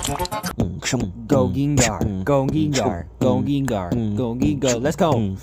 Go Gengar, go Gengar, go Gengar, go Gengar, let's go.